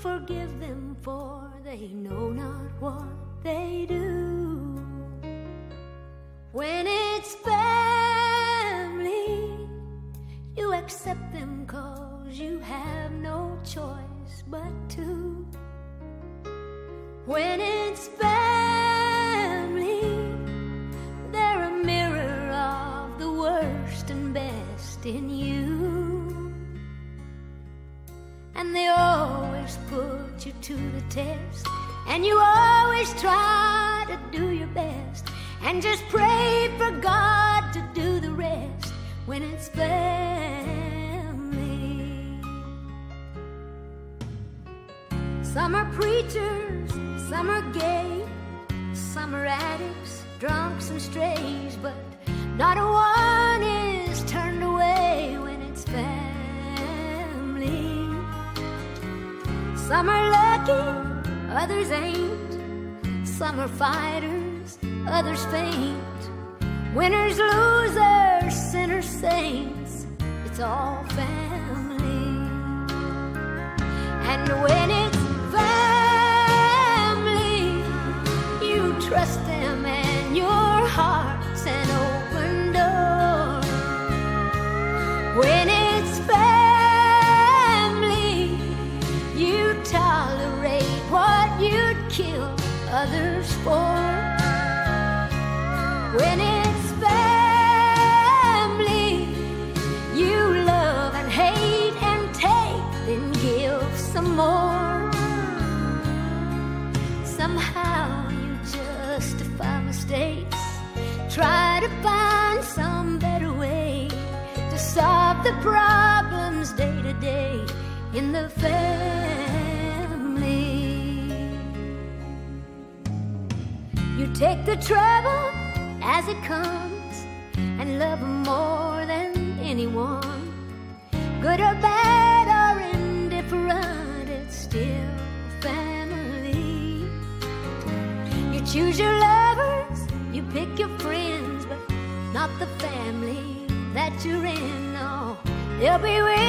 forgive them, for they know not what they do. When it's family, you accept them cause you have no choice but to. When it's family, they're a mirror of the worst and best in you. And they all put you to the test, and you always try to do your best, and just pray for God to do the rest when it's family. Some are preachers, some are gay, some are addicts, drunks, and strays, but not a one Some are lucky, others ain't. Some are fighters, others faint. Winners, losers, sinners, saints. It's all family. And when it's kill others for. When it's family, you love and hate and take, then give some more. Somehow you justify mistakes, try to find some better way to solve the problems day to day in the family. Take the trouble as it comes and love more than anyone. Good or bad or indifferent, it's still family. You choose your lovers, you pick your friends, but not the family that you're in. No, they'll be with